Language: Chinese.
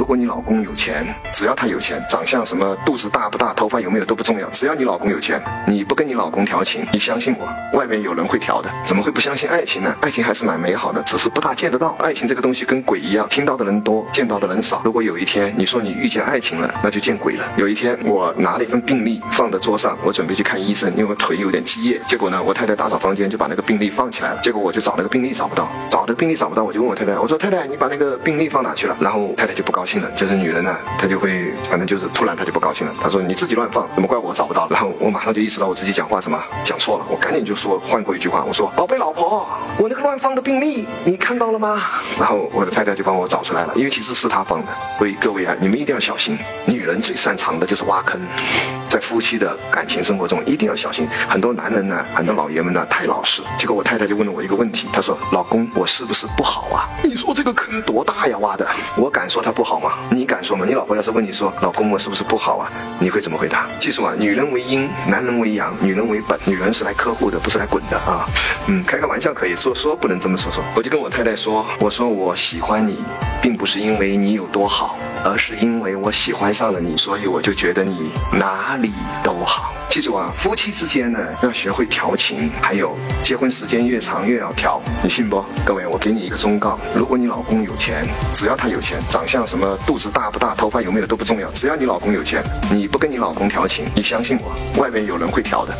如果你老公有钱，只要他有钱，长相什么肚子大不大，头发有没有都不重要，只要你老公有钱，你不跟你老公调情，你相信我，外面有人会调的。怎么会不相信爱情呢？爱情还是蛮美好的，只是不大见得到。爱情这个东西跟鬼一样，听到的人多，见到的人少。如果有一天你说你遇见爱情了，那就见鬼了。有一天我拿了一份病历放在桌上，我准备去看医生，因为我腿有点积液。结果呢，我太太打扫房间就把那个病历放起来了。结果我就找那个病历找不到，找的病历找不到，我就问我太太，我说太太，你把那个病历放哪去了？然后太太就不高兴了，就是女人呢，她就会反正就是突然她就不高兴了。她说你自己乱放，怎么怪我找不到？然后我马上就意识到我自己讲话什么讲错了，我赶紧就说换过一句话，我说宝贝老婆，我那个乱放的病历你看到了吗？然后我的太太就帮我找出来了，因为其实是她放的。所以各位啊，你们一定要小心，女人最擅长的就是挖坑。在夫妻的感情生活中，一定要小心。很多男人呢，很多老爷们呢，太老实。结果我太太就问了我一个问题，她说：“老公，我是不是不好啊？”你说这个坑多大呀，挖的！我敢说他不好吗？你敢说吗？你老婆要是问你说：“老公，我是不是不好啊？”你会怎么回答？记住啊，女人为阴，男人为阳，女人为本。女人是来呵护的，不是来滚的啊。嗯，开个玩笑可以，说说不能这么说说。我就跟我太太说：“我说我喜欢你，并不是因为你有多好。”而是因为我喜欢上了你，所以我就觉得你哪里都好。记住啊，夫妻之间呢要学会调情，还有结婚时间越长越要调，你信不？各位，我给你一个忠告：如果你老公有钱，只要他有钱，长相什么肚子大不大，头发有没有都不重要，只要你老公有钱，你不跟你老公调情，你相信我，外面有人会调的。